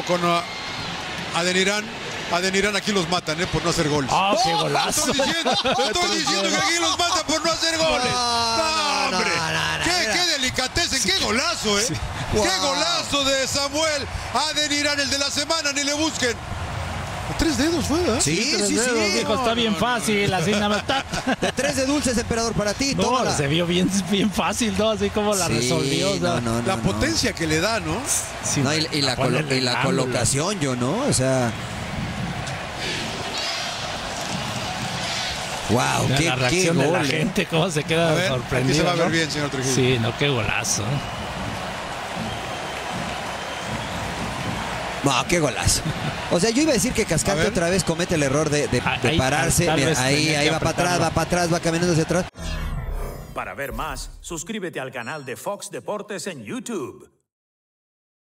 con uh, Adenirán. Adenirán aquí los matan, ¿eh? Por no hacer goles. ¡Ah, qué golazo! Estoy diciendo, estoy diciendo que aquí los matan por no hacer goles. No, hombre. no, no, qué, qué delicateza, qué golazo, ¿eh? Qué Wow. golazo de Samuel Adenirán, el de la semana, ni le busquen. Tres dedos fue, ¿eh? Sí, Tres sí, dedos, sí. dijo, está bien fácil, así nada. De tres de dulces, emperador, para ti. No, tómala. se vio bien, bien fácil, ¿no? Así como la Sí, resolvió. o sea, no, no, no, La no. potencia que le da, ¿no? sí, No, y, y la, y colocación, yo, ¿no? O sea. Wow, Mira qué, la qué de la gol. eh. gente, cómo se queda A ver, sorprendido. aquí se va a ver ¿no? bien, señor Trujillo. Sí, no, qué golazo. No, qué golazo. O sea, yo iba a decir que Cascante otra vez comete el error de, de- de ahí- pararse. Mira, ahí ahí va para atrás, va para atrás, va caminando hacia atrás. Para ver más, suscríbete al canal de Fox Deportes en YouTube.